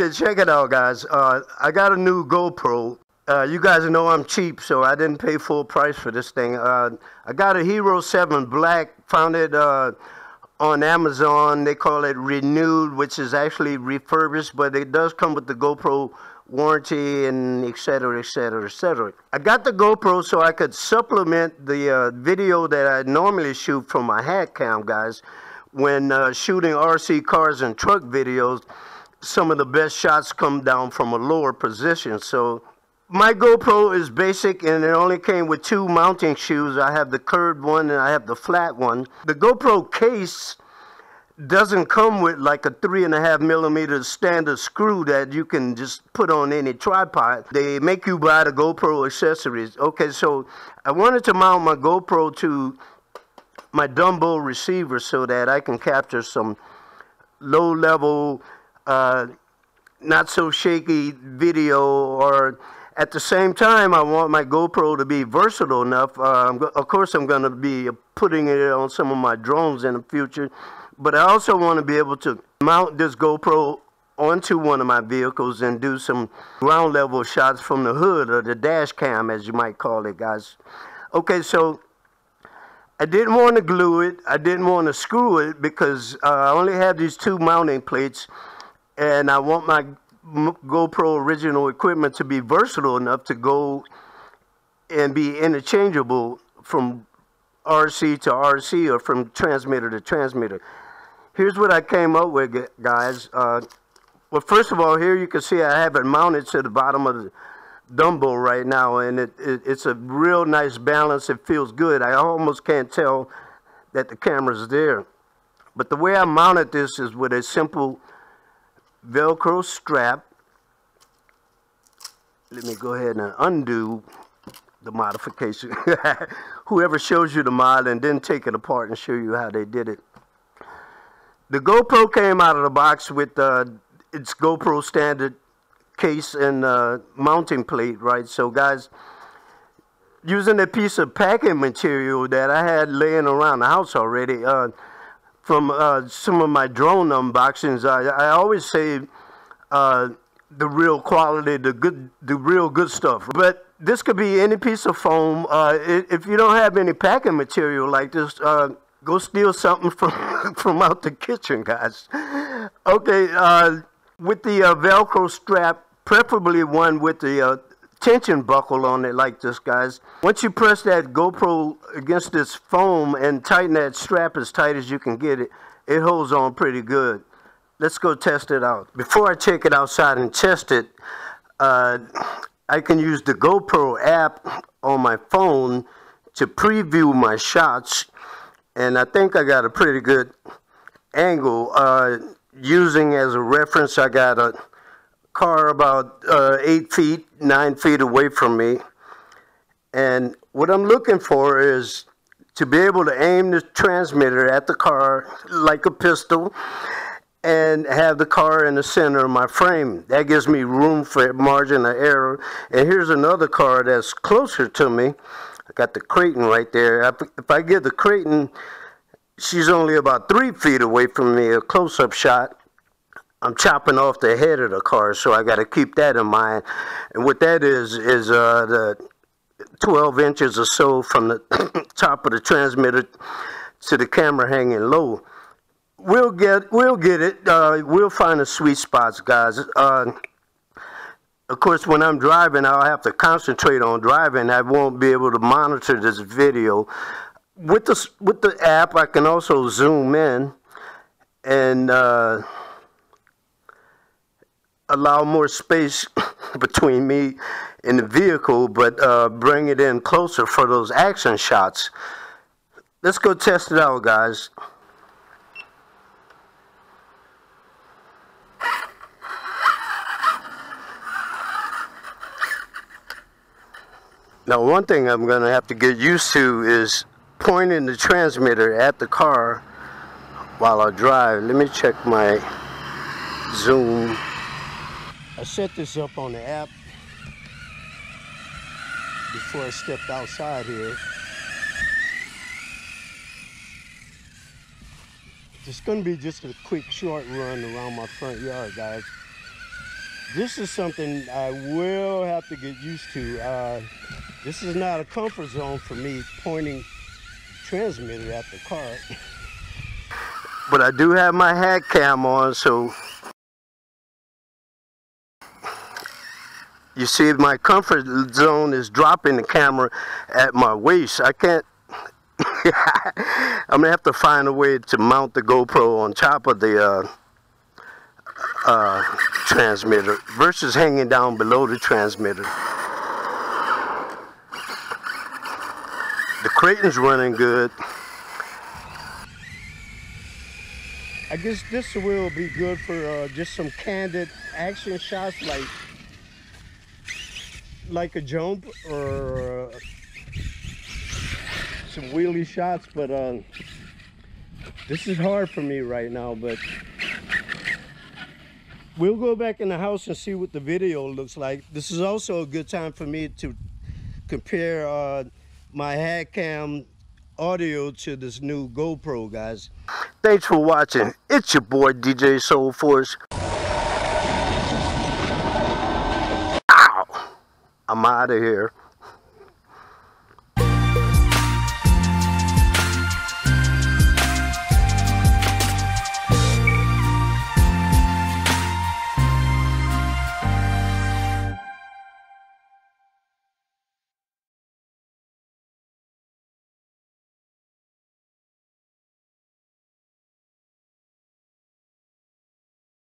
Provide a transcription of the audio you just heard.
Okay, check it out, guys. Uh, I got a new GoPro. Uh, you guys know I'm cheap, so I didn't pay full price for this thing. Uh, I got a Hero 7 Black, found it uh, on Amazon. They call it Renewed, which is actually refurbished, but it does come with the GoPro warranty and et cetera, et cetera, et cetera. I got the GoPro so I could supplement the uh, video that I normally shoot from my hat cam, guys. When uh, shooting RC cars and truck videos, some of the best shots come down from a lower position. So my GoPro is basic and it only came with two mounting shoes. I have the curved one and I have the flat one. The GoPro case doesn't come with like a three and a half millimeter standard screw that you can just put on any tripod. They make you buy the GoPro accessories. Okay, so I wanted to mount my GoPro to my Dumbo receiver so that I can capture some low level, uh, not so shaky video or at the same time, I want my GoPro to be versatile enough. Uh, of course, I'm going to be putting it on some of my drones in the future but I also want to be able to mount this GoPro onto one of my vehicles and do some ground level shots from the hood or the dash cam as you might call it guys. Okay so I didn't want to glue it. I didn't want to screw it because uh, I only have these two mounting plates and I want my GoPro original equipment to be versatile enough to go and be interchangeable from RC to RC or from transmitter to transmitter here's what I came up with, guys. Uh, well, first of all, here you can see I have it mounted to the bottom of the Dumbo right now, and it, it, it's a real nice balance. It feels good. I almost can't tell that the camera's there. But the way I mounted this is with a simple Velcro strap. Let me go ahead and undo the modification. Whoever shows you the mod and then take it apart and show you how they did it. The GoPro came out of the box with uh, its GoPro standard case and uh, mounting plate, right? So guys, using a piece of packing material that I had laying around the house already uh, from uh, some of my drone unboxings, I, I always say uh, the real quality, the good, the real good stuff. But this could be any piece of foam. Uh, if you don't have any packing material like this, Go steal something from from out the kitchen, guys. Okay, uh, with the uh, Velcro strap, preferably one with the uh, tension buckle on it like this, guys. Once you press that GoPro against this foam and tighten that strap as tight as you can get it, it holds on pretty good. Let's go test it out. Before I take it outside and test it, uh, I can use the GoPro app on my phone to preview my shots and I think I got a pretty good angle. Uh, using as a reference, I got a car about uh, eight feet, nine feet away from me. And what I'm looking for is to be able to aim the transmitter at the car like a pistol and have the car in the center of my frame. That gives me room for margin of error. And here's another car that's closer to me I got the Kraton right there. If I get the Kraton, she's only about three feet away from me, a close-up shot. I'm chopping off the head of the car, so I got to keep that in mind. And what that is, is uh, the 12 inches or so from the top of the transmitter to the camera hanging low. We'll get, we'll get it. Uh, we'll find the sweet spots, guys. Uh, of course, when I'm driving, I'll have to concentrate on driving. I won't be able to monitor this video. With the, with the app, I can also zoom in and uh, allow more space between me and the vehicle, but uh, bring it in closer for those action shots. Let's go test it out, guys. Now one thing I'm going to have to get used to is pointing the transmitter at the car while I drive. Let me check my zoom. I set this up on the app before I stepped outside here. It's to be just a quick short run around my front yard, guys. this is something I will have to get used to. Uh, this is not a comfort zone for me pointing transmitter at the car. but I do have my hat cam on, so you see my comfort zone is dropping the camera at my waist. I can't I'm gonna have to find a way to mount the GoPro on top of the uh, uh, transmitter versus hanging down below the transmitter. The Kraton's running good. I guess this will be good for uh, just some candid action shots like like a jump or uh, some wheelie shots, but uh, this is hard for me right now, but we'll go back in the house and see what the video looks like. This is also a good time for me to compare uh, my head cam audio to this new GoPro, guys. Thanks for watching. It's your boy, DJ Soul Force. I'm out of here.